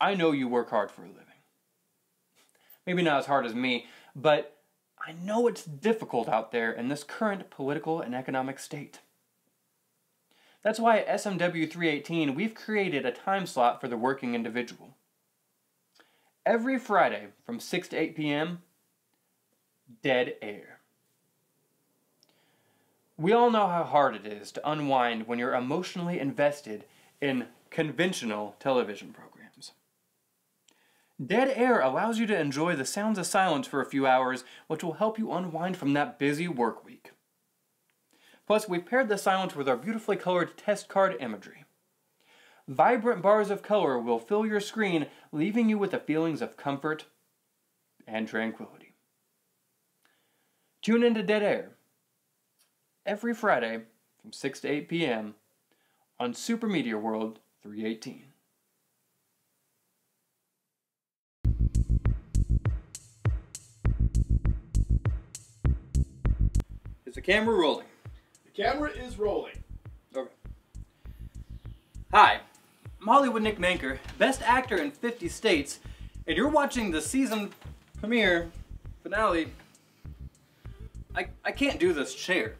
I know you work hard for a living. Maybe not as hard as me, but I know it's difficult out there in this current political and economic state. That's why at SMW 318 we've created a time slot for the working individual. Every Friday from 6 to 8 p.m., dead air. We all know how hard it is to unwind when you're emotionally invested in conventional television programs. Dead air allows you to enjoy the sounds of silence for a few hours, which will help you unwind from that busy work week. Plus, we've paired the silence with our beautifully colored test card imagery. Vibrant bars of color will fill your screen, leaving you with the feelings of comfort and tranquility. Tune into Dead Air every Friday from 6 to 8 p.m. on Super Media World 318. The camera rolling? The camera is rolling. Okay. Hi, I'm Hollywood Nick Manker, Best Actor in 50 States, and you're watching the season premiere finale. I, I can't do this chair.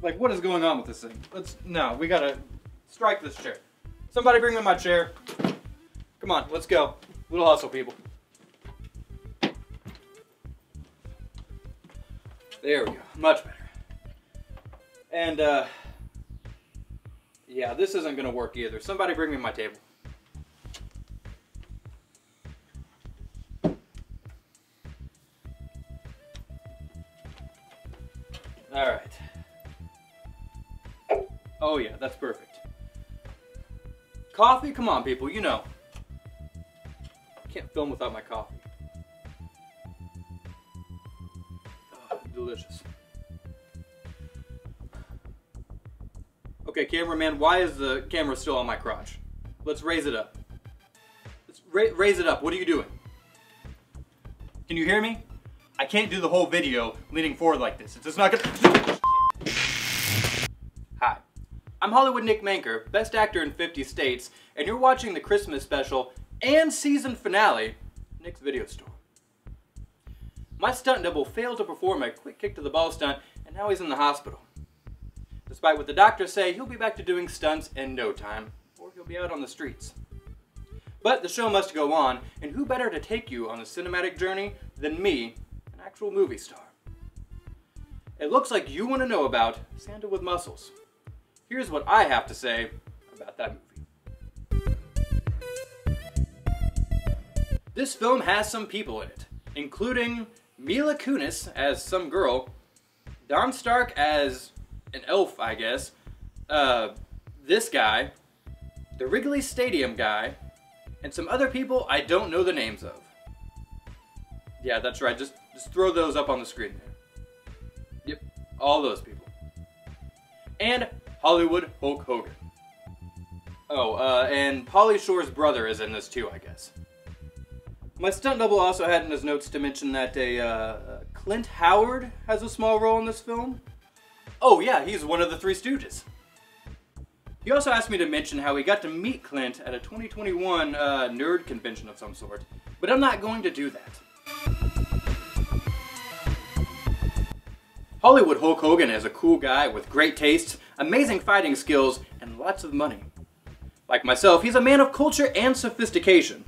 Like, what is going on with this thing? Let's, no, we gotta strike this chair. Somebody bring me my chair. Come on, let's go. Little hustle, people. There we go, much better. And, uh, yeah, this isn't gonna work either. Somebody bring me my table. All right. Oh yeah, that's perfect. Coffee? Come on, people, you know. Can't film without my coffee. Delicious. Okay, cameraman, why is the camera still on my crotch? Let's raise it up. Let's ra raise it up. What are you doing? Can you hear me? I can't do the whole video leaning forward like this. It's just not gonna... Hi, I'm Hollywood Nick Manker, Best Actor in 50 States, and you're watching the Christmas special and season finale, Nick's Video Store. My stunt double failed to perform a quick kick to the ball stunt, and now he's in the hospital. Despite what the doctors say, he'll be back to doing stunts in no time, or he'll be out on the streets. But the show must go on, and who better to take you on the cinematic journey than me, an actual movie star? It looks like you want to know about Santa with Muscles. Here's what I have to say about that movie. This film has some people in it, including Mila Kunis as some girl, Don Stark as an elf, I guess, uh, this guy, the Wrigley Stadium guy, and some other people I don't know the names of. Yeah, that's right. Just just throw those up on the screen there. Yep, all those people. And Hollywood Hulk Hogan. Oh, uh, and Pauly Shore's brother is in this too, I guess. My stunt double also had in his notes to mention that a uh, Clint Howard has a small role in this film. Oh yeah, he's one of the Three Stooges. He also asked me to mention how he got to meet Clint at a 2021 uh, nerd convention of some sort, but I'm not going to do that. Hollywood Hulk Hogan is a cool guy with great tastes, amazing fighting skills, and lots of money. Like myself, he's a man of culture and sophistication.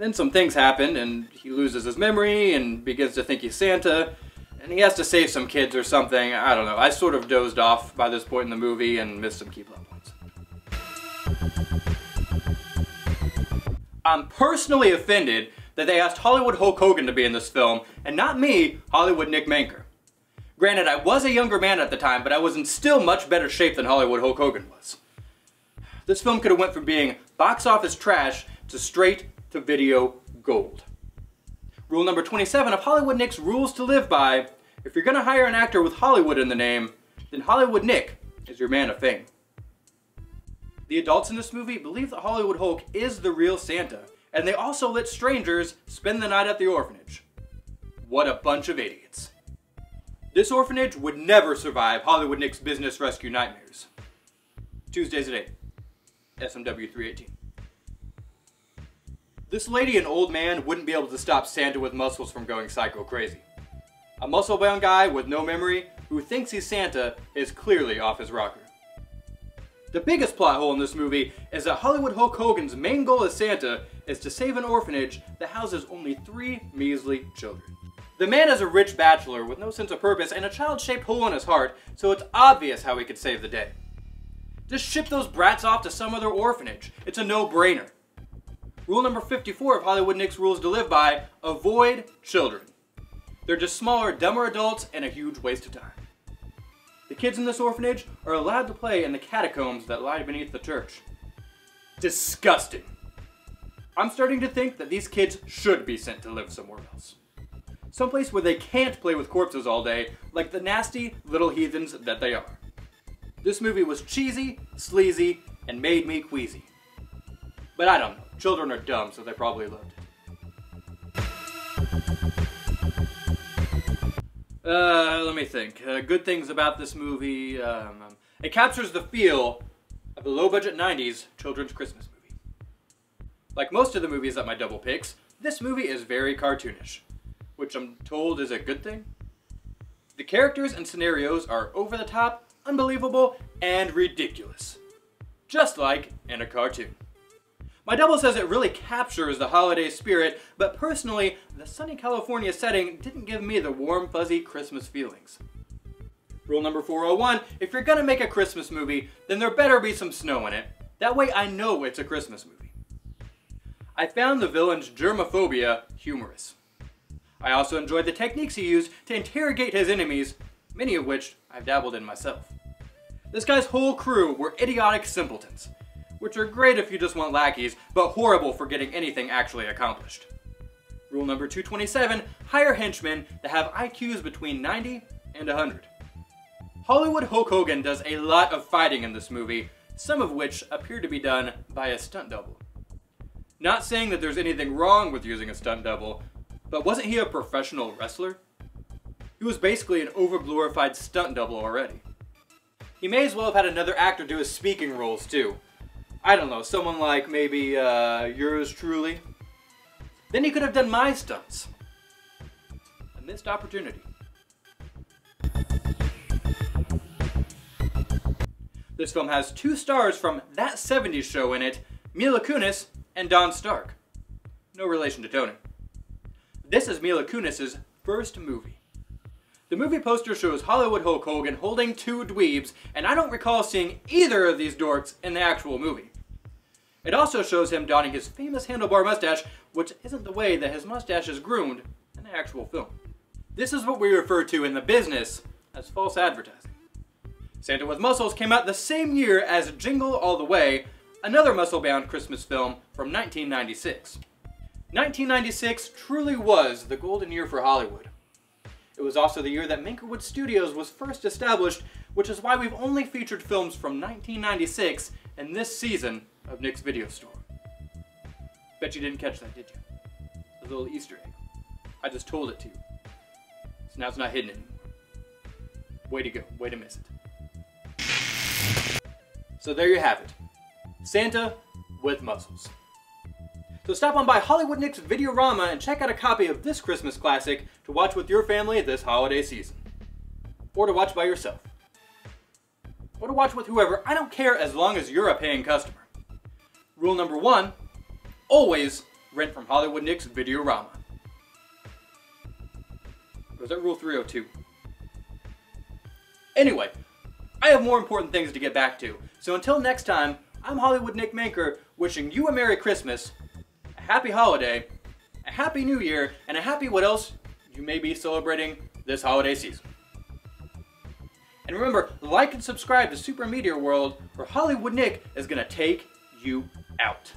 Then some things happen, and he loses his memory and begins to think he's Santa, and he has to save some kids or something. I don't know. I sort of dozed off by this point in the movie and missed some key plot points. I'm personally offended that they asked Hollywood Hulk Hogan to be in this film, and not me, Hollywood Nick Manker. Granted, I was a younger man at the time, but I was in still much better shape than Hollywood Hulk Hogan was. This film could have went from being box office trash to straight to video gold. Rule number 27 of Hollywood Nick's rules to live by, if you're gonna hire an actor with Hollywood in the name, then Hollywood Nick is your man of fame. The adults in this movie believe that Hollywood Hulk is the real Santa, and they also let strangers spend the night at the orphanage. What a bunch of idiots. This orphanage would never survive Hollywood Nick's business rescue nightmares. Tuesdays at 8. SMW 318. This lady and old man wouldn't be able to stop Santa with muscles from going psycho crazy. A muscle-bound guy with no memory who thinks he's Santa is clearly off his rocker. The biggest plot hole in this movie is that Hollywood Hulk Hogan's main goal as Santa is to save an orphanage that houses only three measly children. The man is a rich bachelor with no sense of purpose and a child-shaped hole in his heart, so it's obvious how he could save the day. Just ship those brats off to some other orphanage. It's a no-brainer. Rule number 54 of Hollywood Nick's rules to live by, avoid children. They're just smaller, dumber adults and a huge waste of time. The kids in this orphanage are allowed to play in the catacombs that lie beneath the church. Disgusting. I'm starting to think that these kids should be sent to live somewhere else. Someplace where they can't play with corpses all day, like the nasty little heathens that they are. This movie was cheesy, sleazy, and made me queasy. But I don't know. Children are dumb, so they probably loved it. Uh, let me think. Uh, good things about this movie. Um, um, it captures the feel of the low-budget 90s children's Christmas movie. Like most of the movies that my double picks, this movie is very cartoonish, which I'm told is a good thing. The characters and scenarios are over the top, unbelievable, and ridiculous. Just like in a cartoon. My double says it really captures the holiday spirit, but personally, the sunny California setting didn't give me the warm, fuzzy Christmas feelings. Rule number 401, if you're gonna make a Christmas movie, then there better be some snow in it. That way I know it's a Christmas movie. I found the villain's germophobia humorous. I also enjoyed the techniques he used to interrogate his enemies, many of which I've dabbled in myself. This guy's whole crew were idiotic simpletons, which are great if you just want lackeys, but horrible for getting anything actually accomplished. Rule number 227, hire henchmen that have IQs between 90 and 100. Hollywood Hulk Hogan does a lot of fighting in this movie, some of which appear to be done by a stunt double. Not saying that there's anything wrong with using a stunt double, but wasn't he a professional wrestler? He was basically an overglorified stunt double already. He may as well have had another actor do his speaking roles too, I don't know, someone like maybe uh, yours truly. Then he could have done my stunts. A missed opportunity. This film has two stars from That 70s Show in it, Mila Kunis and Don Stark. No relation to Tony. This is Mila Kunis' first movie. The movie poster shows Hollywood Hulk Hogan holding two dweebs, and I don't recall seeing either of these dorks in the actual movie. It also shows him donning his famous handlebar mustache, which isn't the way that his mustache is groomed in the actual film. This is what we refer to in the business as false advertising. Santa with Muscles came out the same year as Jingle All the Way, another muscle-bound Christmas film from 1996. 1996 truly was the golden year for Hollywood. It was also the year that Mankerwood Studios was first established, which is why we've only featured films from 1996 in this season of Nick's Video Store. Bet you didn't catch that, did you? A little Easter egg. I just told it to you. So now it's not hidden anymore. Way to go. Way to miss it. So there you have it. Santa with muscles. So stop on by Hollywood Nick's Videorama and check out a copy of this Christmas classic to watch with your family this holiday season. Or to watch by yourself. Or to watch with whoever, I don't care as long as you're a paying customer. Rule number one, always rent from Hollywood Nick's Videorama. Or was that rule 302? Anyway, I have more important things to get back to. So until next time, I'm Hollywood Nick Manker wishing you a Merry Christmas happy holiday, a happy new year, and a happy what else you may be celebrating this holiday season. And remember, like and subscribe to Super Media World, where Hollywood Nick is to take you out.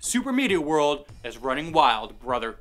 Super Media World is running wild, brother.